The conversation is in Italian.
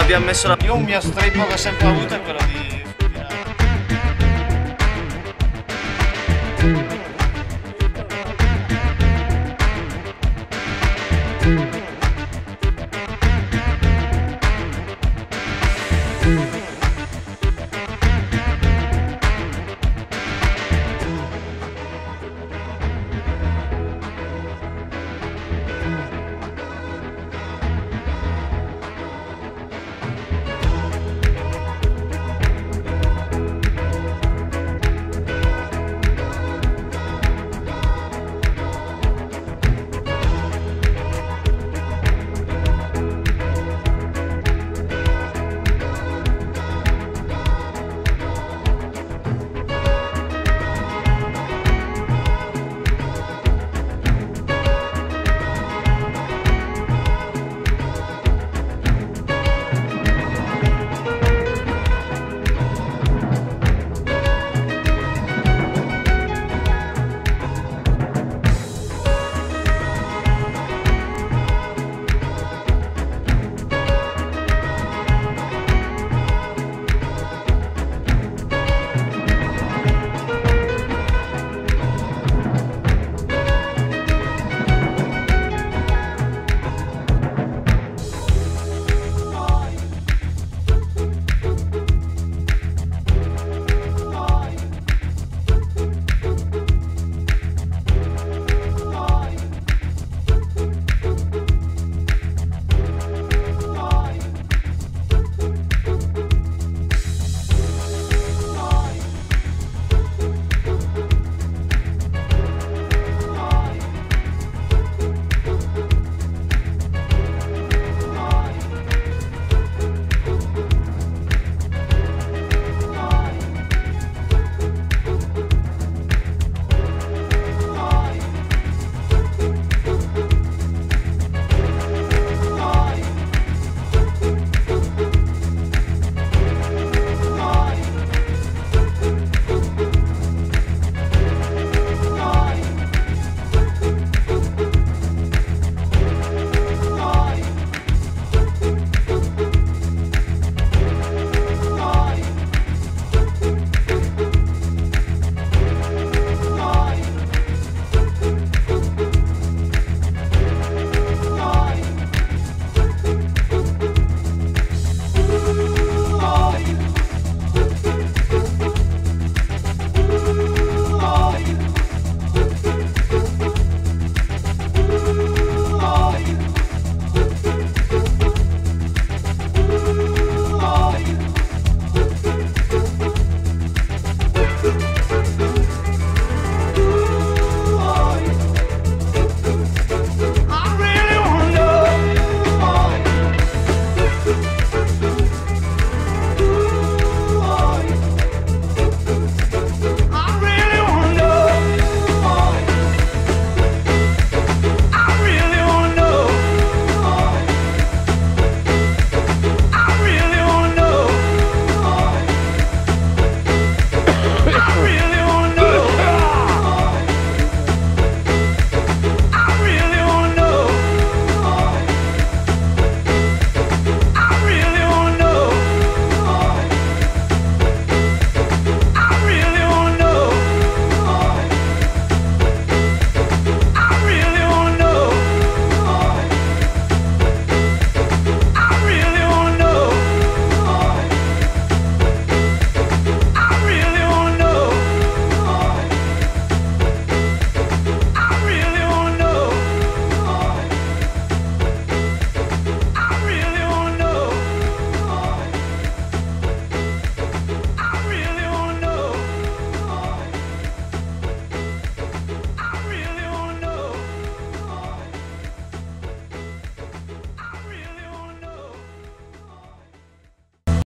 abbiamo messo la... Io un mio strippo che ho sempre avuto è quello di